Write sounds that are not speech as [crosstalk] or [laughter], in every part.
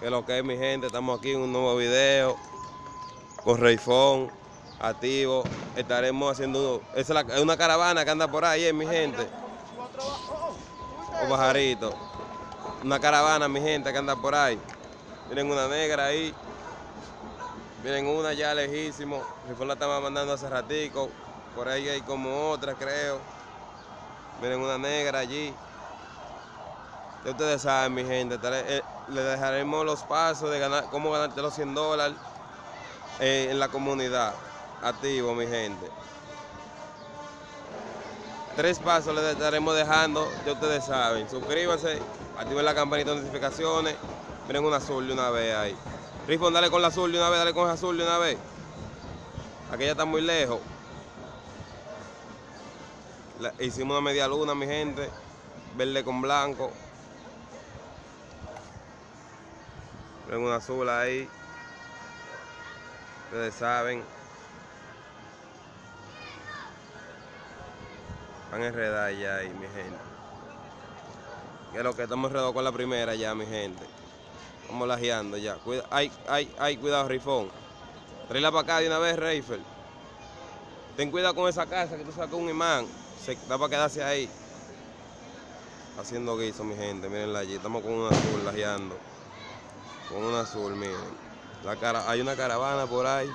que lo que es mi gente, estamos aquí en un nuevo video con Rayfón, activo. Estaremos haciendo, es, la, una caravana que anda por ahí, eh, mi gente. O pajarito. Una caravana, mi gente, que anda por ahí. Miren una negra ahí. Miren una ya lejísimo. Rayfón la estaba mandando hace ratico. Por ahí hay como otra, creo. Miren una negra allí. Ya ustedes saben, mi gente, eh, le dejaremos los pasos de ganar, cómo ganarte los 100 dólares eh, en la comunidad. Activo, mi gente. Tres pasos les estaremos dejando, ya ustedes saben. Suscríbanse, activen la campanita de notificaciones. Miren una azul de una vez ahí. Rifón, dale con la azul de una vez, dale con la azul de una vez. Aquella está muy lejos. hicimos una media luna, mi gente. Verde con blanco. Ven una azul ahí. Ustedes saben. Van a enredar ya ahí, mi gente. Que lo que estamos enredados con la primera ya, mi gente. Vamos lajeando ya. Cuida, ay, ay, ay, cuidado, Rifón. Tráela para acá de una vez, Reifel. Ten cuidado con esa casa que tú sacas un imán. Se da para quedarse ahí. Haciendo guiso, mi gente. Mírenla allí. Estamos con una azul lajeando con un azul, miren. La cara, hay una caravana por ahí.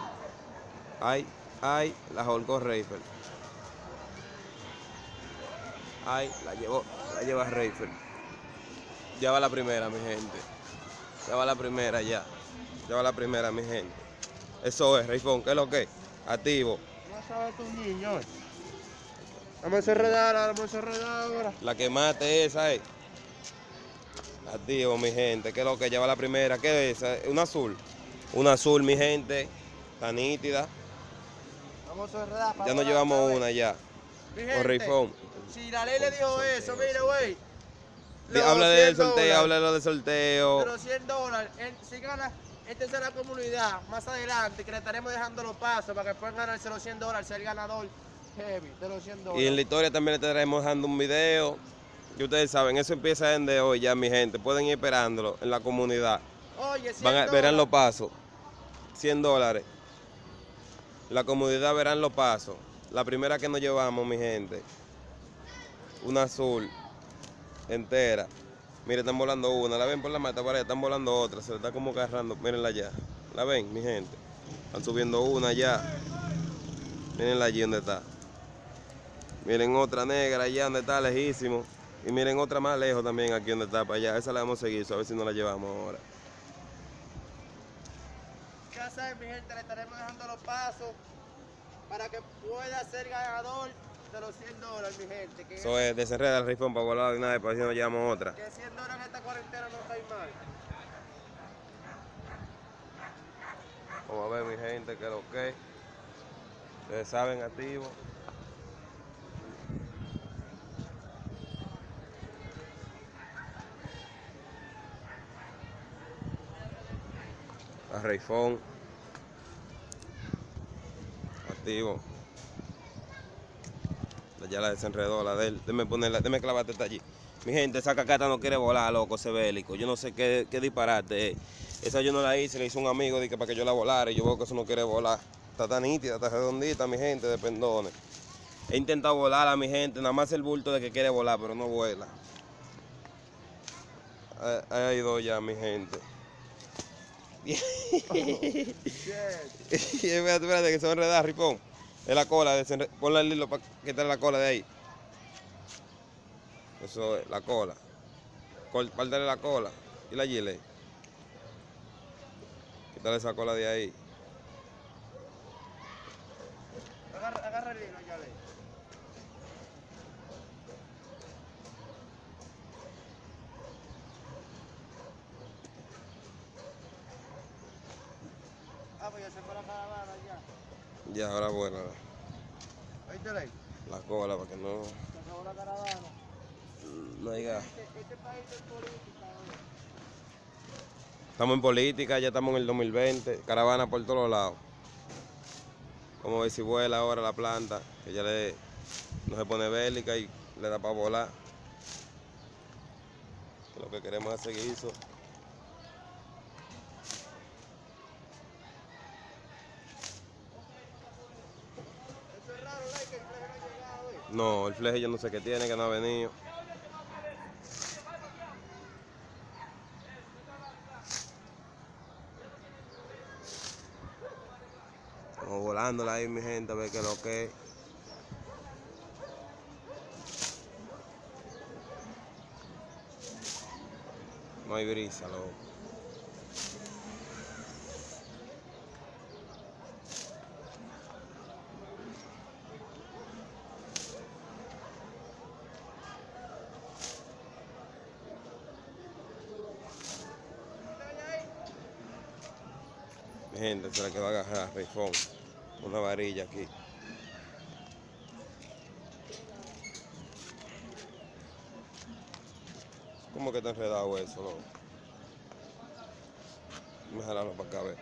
Hay, hay la Holco Reifel. Ay, la llevó, la lleva Reifel. Ya va la primera, mi gente. Ya va la primera, ya. Ya va la primera, mi gente. Eso es, Reifón, ¿qué es lo que? Activo. No sabes tu niño. Vamos a enredar, vamos a enredar ahora. La que mate esa es. Activo, mi gente. ¿Qué es lo que lleva la primera? ¿Qué es? ¿Una azul? Una azul, mi gente. Está nítida. Vamos a enredar. Ya nos llevamos una ya. Gente, Si la ley le dijo eso, mire, güey. Habla del sorteo, habla de lo del sorteo. Pero 100 dólares. Si gana, esta es la comunidad. Más adelante, que le estaremos dejando los pasos para que puedan ganarse los 100 dólares, ser el ganador heavy de los 100 dólares. Y en la historia también le estaremos dejando un video y ustedes saben, eso empieza desde hoy ya, mi gente. Pueden ir esperándolo en la comunidad. Oye, Van verán los pasos. 100 dólares. La comunidad verán los pasos. La primera que nos llevamos, mi gente. Una azul. Entera. Miren, están volando una. La ven por la mata para Están volando otra. Se le está como agarrando. Mírenla allá. La ven, mi gente. Están subiendo una allá. Mírenla allí donde está. Miren otra negra allá donde está, lejísimo. Y miren otra más lejos también aquí donde está para allá. Esa la vamos a seguir, a ver si no la llevamos ahora. Ya saben mi gente, le estaremos dejando los pasos para que pueda ser ganador de los 100 dólares mi gente. Eso es, desenreda el rifón para volar de vez para si no llevamos otra. Que 100 dólares en esta cuarentena no está mal. Vamos a ver mi gente que lo que ustedes saben activo. A Rayfón. Activo. Ya la desenredó la de él. Déme ponerla déme clavarte esta allí. Mi gente esa cacata no quiere volar loco ese bélico. Yo no sé qué, qué disparate. Esa yo no la hice le hice un amigo de para que yo la volara y yo veo que eso no quiere volar. Está tan nítida está redondita mi gente de pendones. He intentado volar a mi gente nada más el bulto de que quiere volar pero no vuela. Ahí hay dos ya mi gente [laughs] espérate, espérate, que se va a enredar, Ripón. Es la cola, ponle el hilo para quitar la cola de ahí. Eso es, la cola. Pártale la cola y la gile. Quítale esa cola de ahí. Agarra, agarra el hilo, ya le. Ya se fue la caravana ya. Ya, ahora bueno. La cola para que no. Se acabó la caravana. No diga. Este, este país es política. Estamos en política, ya estamos en el 2020. Caravana por todos lados. Como ver si vuela ahora la planta, que ya le, no se pone bélica y le da para volar. Lo que queremos es seguir eso. No, el fleje yo no sé qué tiene, que no ha venido. Estamos volándola ahí, mi gente, a ver qué es lo que es. No hay brisa, loco. Mi gente, se la que va a agarrar Rifón. Una varilla aquí. ¿Cómo que está enredado eso, loco? Déjame jalarlo para acá, a ver.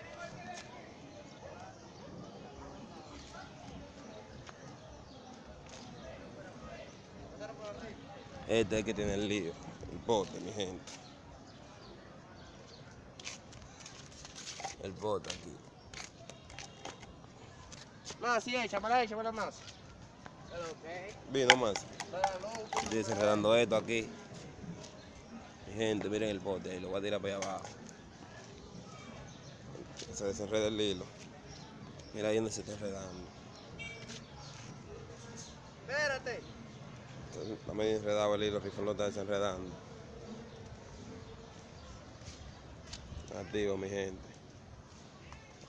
Este es que tiene el lío, el bote, mi gente. El bote aquí. Más, sí, échamela échamela más. Vino más. Estoy desenredando esto aquí. Mi gente, miren el bote ahí, lo voy a tirar para allá abajo. Se desenreda el hilo. Mira ahí donde se está enredando. Espérate. Está medio enredado el hilo, rifle lo está desenredando. Activo, mi gente.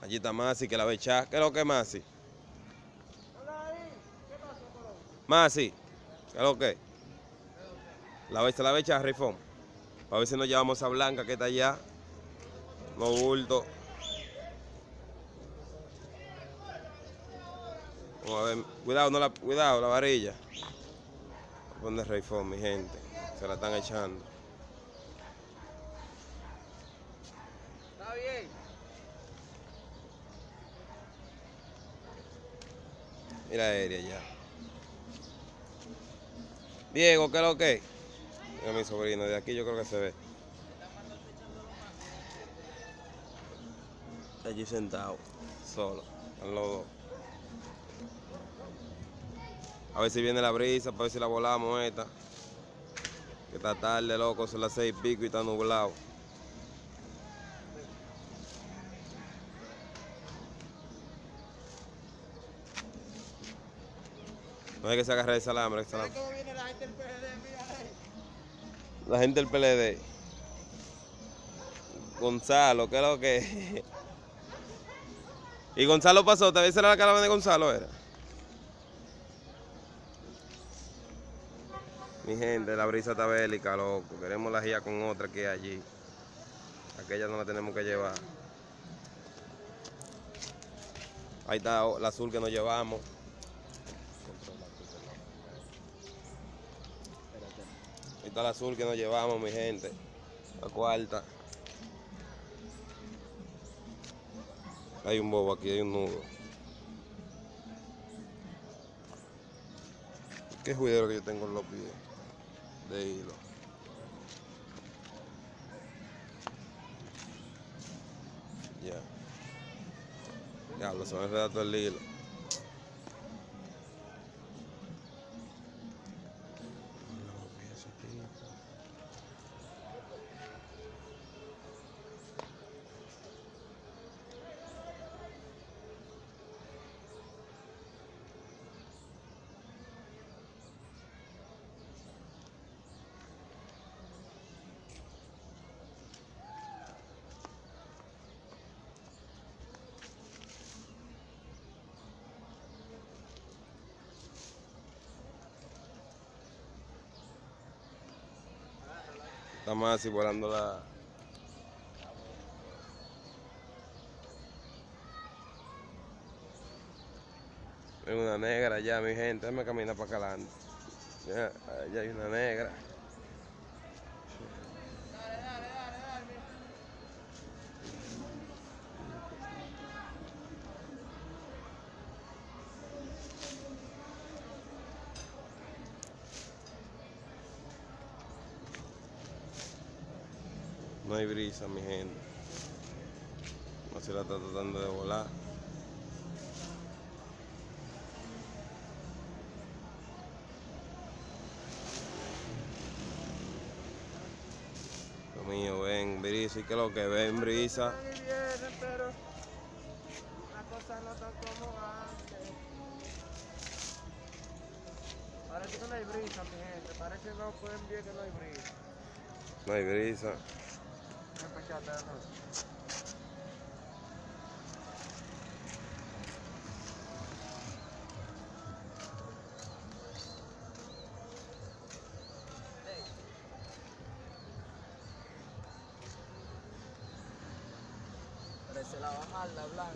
Allí está Masi, que la a echar. ¿Qué es lo que es Masi? Masi, ¿qué es lo que? La va, se la a echar rifón. Para ver si nos llevamos a Blanca, que está allá. No bulto. Vamos a ver. Cuidado, no la, cuidado, la varilla. Pone rifón, mi gente. Se la están echando. Está bien. Mira aérea ya. Diego, ¿qué es lo que? Mira mi sobrino, de aquí yo creo que se ve. Está allí sentado, solo, los dos. A ver si viene la brisa, para ver si la volamos esta. Que está tarde, loco, son las seis y pico y está nublado. No hay que se agarre ese alambre. ese ¿Sabes alambre. cómo viene la gente del. La gente PLD. Gonzalo, ¿qué es lo que es? Y Gonzalo pasó, tal vez era la caravana de Gonzalo, era. Mi gente, la brisa está bélica, loco. Queremos la guía con otra que hay allí. Aquella no la tenemos que llevar. Ahí está la azul que nos llevamos. Está la azul que nos llevamos, mi gente. La cuarta. Hay un bobo aquí, hay un nudo. Qué juidero que yo tengo en los pies. De hilo. Ya. Diablo, se me todo el hilo. Está más así volando la. Hay una negra allá, mi gente. Déjame caminar para acá adelante. Allá hay una negra. No hay brisa, mi gente. No se la está tratando de volar. Lo mío, ven, brisa. ¿Y qué lo que ven, brisa? las cosas no están como antes. Parece que no hay brisa, mi gente. Parece que no pueden ver que no hay brisa. No hay brisa.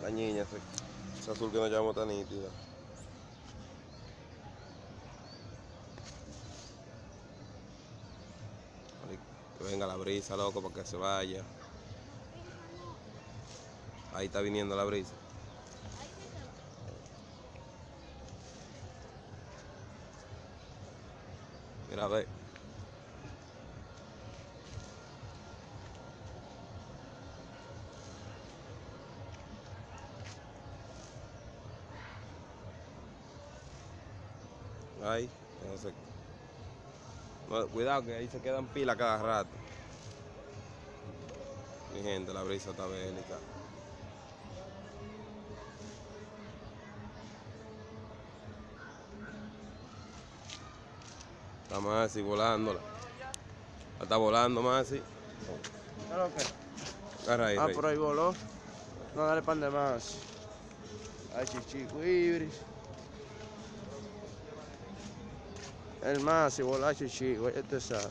La niña, ese azul que nos llamó tan nítida. Que venga la brisa, loco, para que se vaya. Ahí está viniendo la brisa. Mira, ve. Ahí, no sé. No, cuidado que ahí se quedan pilas cada rato. Mi gente, la brisa está bélica. Está Masi volándola. La está volando Masi. ¿Qué es lo que? Agarra ahí, Ah, Rey. por ahí voló. No, dale pan de más. Ay, chichico, ibris. El más, y volá chichico, ya te sabes.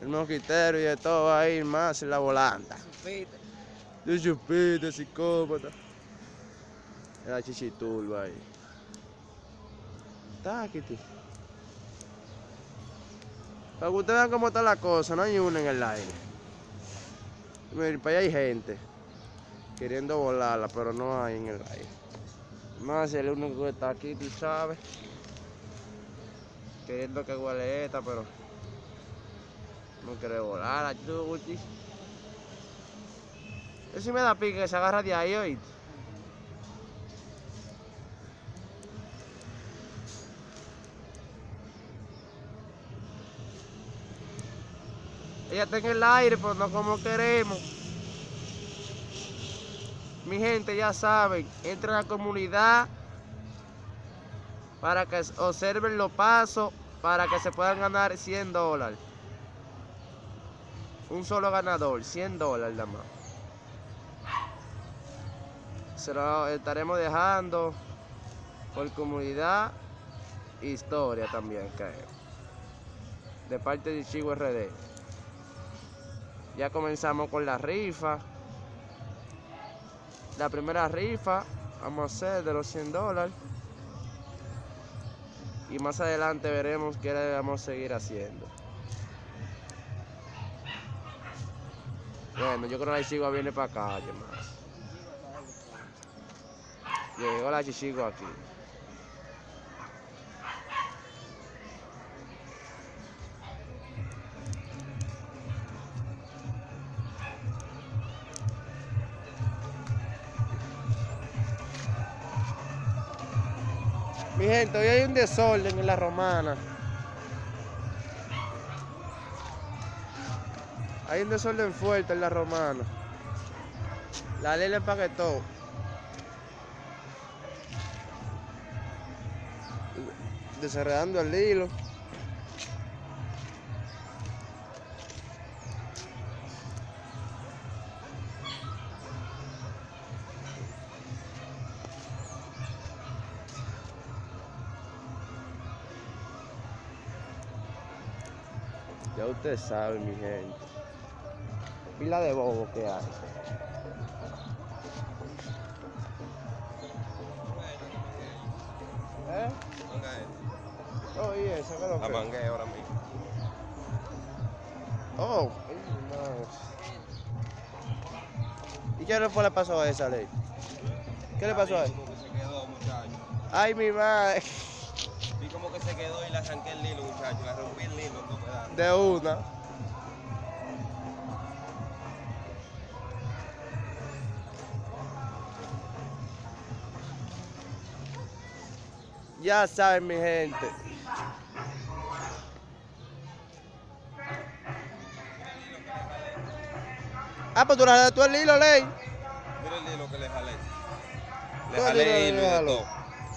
El mosquitero y de todo ahí, el más y la volanta. De chupita, psicópata. La chichiturba ahí. Táquiti. Para que ustedes vean cómo está la cosa, no hay una en el aire. Miren, para allá hay gente queriendo volarla, pero no hay en el aire. Más el único que está aquí, tú sabes. Queriendo que huele esta, pero no quiere volar. Aquí tú. Eso sí me da pique que se agarra de ahí, oíste. Ella está en el aire, pero no como queremos. Mi gente ya saben, entren a la comunidad para que observen los pasos para que se puedan ganar 100 dólares. Un solo ganador, 100 dólares nada más. Se lo estaremos dejando por comunidad historia también, creo. De parte de Chivo RD. Ya comenzamos con la rifa. La primera rifa vamos a hacer de los 100 dólares. Y más adelante veremos qué a seguir haciendo. Bueno, yo creo que la chichigua viene para acá, ¿qué más? Llegó la chichigua aquí. Mi gente, hoy hay un desorden en la romana. Hay un desorden fuerte en la romana. La ley le empaquetó. Desenredando el hilo. Ya usted sabe, mi gente. Pila de bobo que hay. ¿Eh? Oh, y esa, ¿qué es lo La que? mangué ahora mismo. Oh. ¿Y qué le fue le pasó a esa ley? ¿Qué le pasó a él? Que. Ay, mi madre rompí el. De una. Ya saben, mi gente. Ah, pues tú le tú el hilo, Ley. El que le jalé. Le jalé.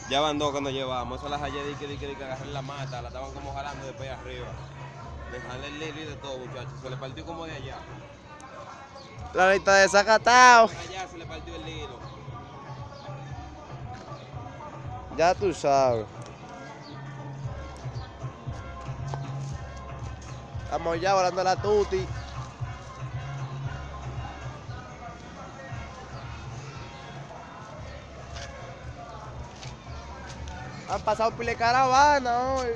Ya van dos nos llevamos. Eso las hallé de que, de que, de que agarré la mata. La estaban como jalando después arriba. Le jalé el hilo y de todo, muchachos. Se le partió como de allá. La lista de desacatado. De allá se le partió el hilo. Ya tú sabes. Estamos ya volando la tuti. Han pasado pile caravana hoy.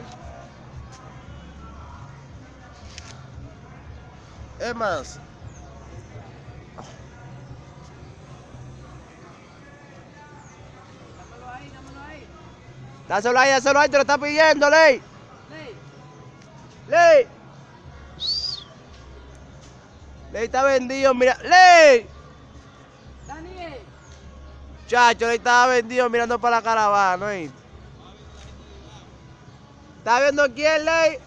Es más. Dáselo ahí, dáselo ahí, te lo está pidiendo, Ley. Ley. Ley está vendido, mira. Ley. Daniel, Chacho, Ley estaba vendido mirando para la caravana, ¿eh? ¿Está viendo quién, Ley?